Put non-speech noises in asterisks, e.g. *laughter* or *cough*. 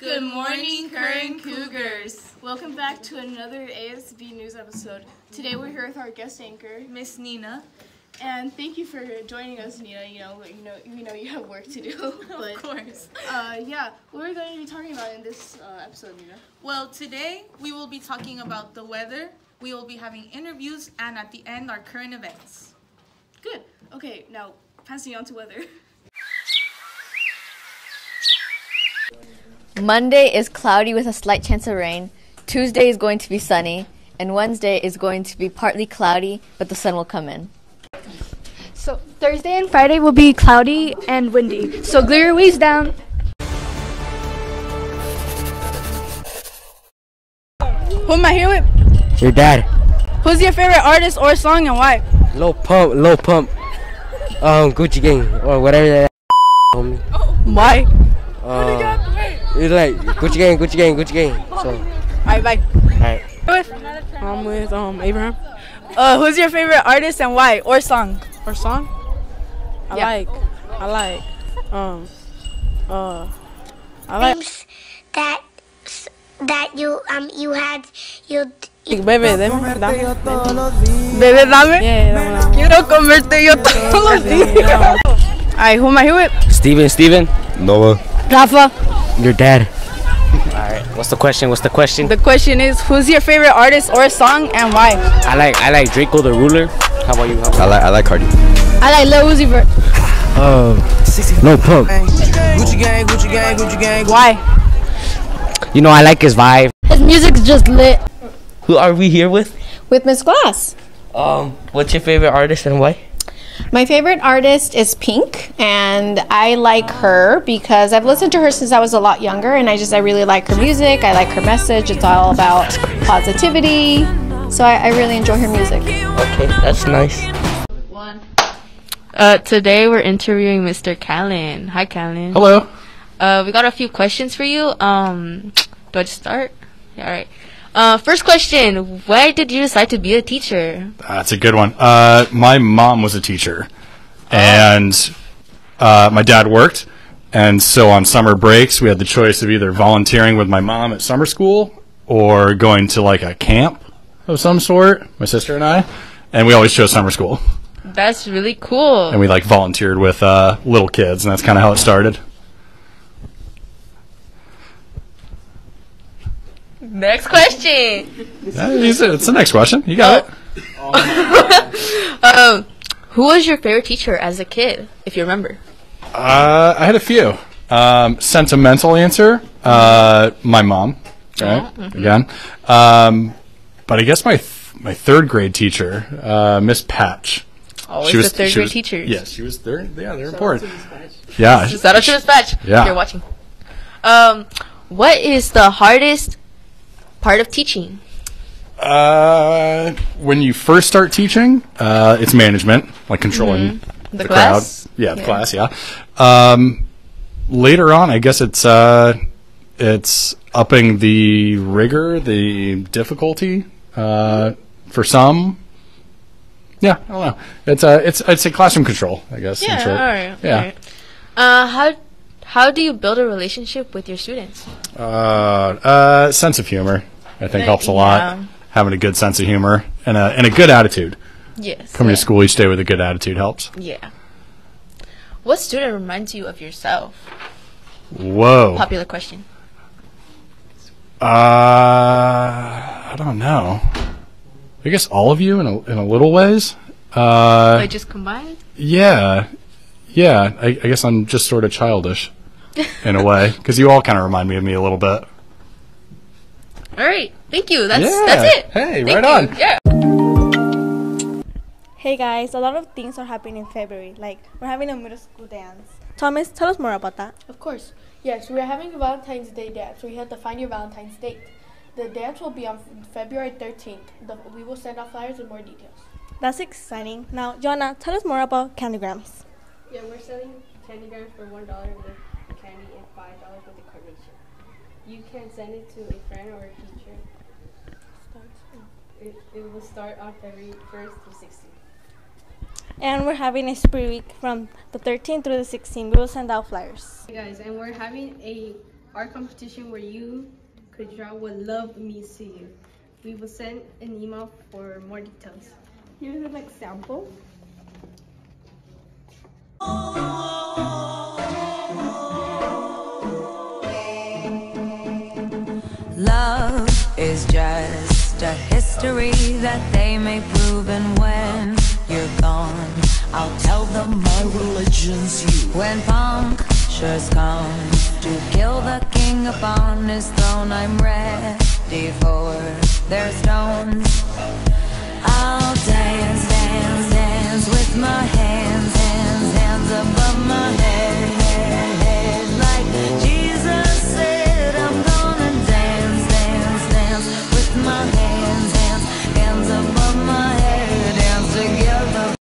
Good morning, Curren Cougars. Welcome back to another ASB news episode. Today we're here with our guest anchor, Miss Nina. and thank you for joining us, Nina. You know, you know, you know, you have work to do. *laughs* but of course. uh, yeah, what are we going to be talking about in this uh, episode, Nina? Well, today we will be talking about the weather. We will be having interviews, and at the end, our current events. Good. Okay, now passing on to weather. *laughs* Monday is cloudy with a slight chance of rain. Tuesday is going to be sunny. And Wednesday is going to be partly cloudy, but the sun will come in. So Thursday and Friday will be cloudy and windy. So glue your weeds down. Who am I here with? Your dad. Who's your favorite artist or song and why? Lil Pump, Lil Pump. Um, Gucci Gang or whatever that. Homie. Why? Uh, it's like Gucci Gang, Gucci Gang, Gucci Gang. So, Alright, bye. alright. With? I'm with um Abraham. Uh, who's your favorite artist and why? Or song? Or song? I like. I like. Um. Uh. I like. things that that you um you had you Bebe, dame, dame. Bebe, dame. Yeah, dame, dame. Quiero comerte yo todos los días. Alright, who am I here with? Steven, Steven. Noah. Rafa. Your dad. Alright. What's the question? What's the question? The question is, who's your favorite artist or song and why? I like I like Drakeo the Ruler. How about you? How about I like I like Cardi. I like Lil Uzi Vert. Uh, Lil Pump. Gucci gang, Gucci gang, Gucci gang. Why? You know I like his vibe. His music's just lit. Who are we here with? With Miss Glass. Um, what's your favorite artist and why? My favorite artist is Pink, and I like her because I've listened to her since I was a lot younger, and I just I really like her music. I like her message. It's all about positivity, so I, I really enjoy her music. Okay, that's nice. Uh, today we're interviewing Mr. Callan. Hi, Callan. Hello. Uh, we got a few questions for you. Um, do I just start? Yeah, all right. Uh, first question: Why did you decide to be a teacher? That's a good one. Uh, my mom was a teacher, and uh, my dad worked, and so on summer breaks we had the choice of either volunteering with my mom at summer school or going to like a camp of some sort. My sister and I, and we always chose summer school, That's really cool. and we like volunteered with uh, little kids, and that's kind of how it started. Next question. Yeah, it's it's the next question. You got it. *laughs* Um, who was your favorite teacher as a kid, if you remember? Uh, I had a few. Um, sentimental answer, uh, my mom. Right, again. Um, but I guess my th- my third grade teacher, uh, Miss Patch. Always She was- the third she grade was- teachers. Yes, she was third. Yeah, they're important. Yeah. she- Shout out to Miss Batch. Yeah. If you're watching. Um, what is the hardest part of teaching? Uh, when you first start teaching, uh, it's management, like controlling Mm-hmm. The the, class? crowd. Yeah, the Yeah. class. Yeah. Um, later on, I guess it's uh, it's upping the rigor, the difficulty uh, for some. Yeah, I don't know. It's uh, it's it's a classroom control, I guess. Yeah, all right. Yeah. all right. Uh, how how do you build a relationship with your students? Uh, uh, sense of humor, I think, helps a lot. Yeah. Having a good sense of humor and a and a good attitude. Yes. Coming yeah. to school each day with a good attitude helps. Yeah. What student reminds you of yourself? Whoa. Popular question. Uh, I don't know. I guess all of you in a in a little ways. Uh, Like just combined? yeah, yeah. I, I guess I'm just sort of childish *laughs* in a way because you all kind of remind me of me a little bit. All right. Thank you. That's Yeah. that's it. Hey, Thank right you. on. Yeah. Hey guys, a lot of things are happening in February. Like we're having a middle school dance. Thomas, tell us more about that. Of course. Yes, we are having a Valentine's Day dance. We have to find your Valentine's date. The dance will be on February 13th. The, we will send out flyers with more details. That's exciting. Now, Joanna, tell us more about candygrams. Yeah, we're selling candygrams for $1 with candy and $5 with the carnation. You can send it to a friend or a teacher. It, it will start on February 1st to 16th. And we're having a spree week from the 13th through the 16th. We will send out flyers. Hey guys, and we're having a art competition where you could draw what love means to you. We will send an email for more details. Here's an example. History that they may prove, and when you're gone, I'll tell them my religion's you. When Pontius come to kill the king upon his throne, I'm ready for their stones. I'll dance, dance, dance with my hands